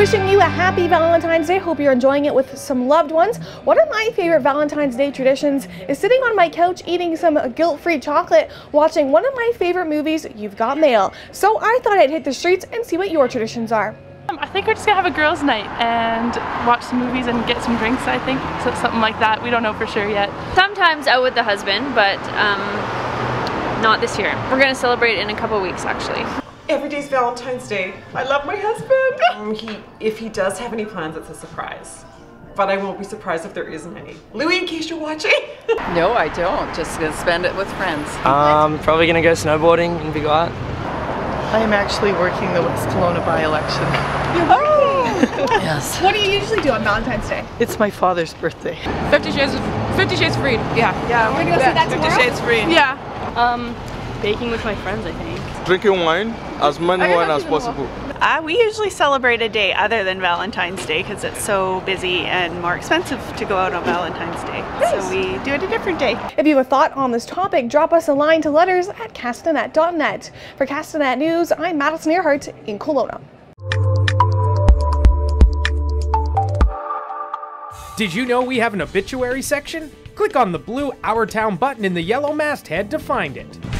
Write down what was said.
Wishing you a happy Valentine's Day. Hope you're enjoying it with some loved ones. One of my favorite Valentine's Day traditions is sitting on my couch eating some guilt free chocolate, watching one of my favorite movies, You've Got Mail. So I thought I'd hit the streets and see what your traditions are. Um, I think we're just gonna have a girls' night and watch some movies and get some drinks. I think so, something like that. We don't know for sure yet. Sometimes out with the husband, but um, not this year. We're gonna celebrate in a couple weeks actually. Every day's Valentine's Day. I love my husband. Um, he, if he does have any plans, it's a surprise. But I won't be surprised if there isn't any. Louis, in case you're watching. no, I don't. Just gonna spend it with friends. Um, probably gonna go snowboarding in Big White. I am actually working the West Kelowna by-election. You're working? yes. What do you usually do on Valentine's Day? It's my father's birthday. Fifty Shades of Fifty Shades Freed. Yeah. Yeah. We're gonna go see that Fifty tomorrow? Shades Free. Yeah. Um, baking with my friends. I think. Drinking wine, as many wine as possible. Uh, we usually celebrate a day other than Valentine's Day because it's so busy and more expensive to go out on Valentine's Day. So we do it a different day. If you have a thought on this topic, drop us a line to letters at castanet.net. For Castanet News, I'm Madison Earhart in Kelowna. Did you know we have an obituary section? Click on the blue Our Town button in the yellow masthead to find it.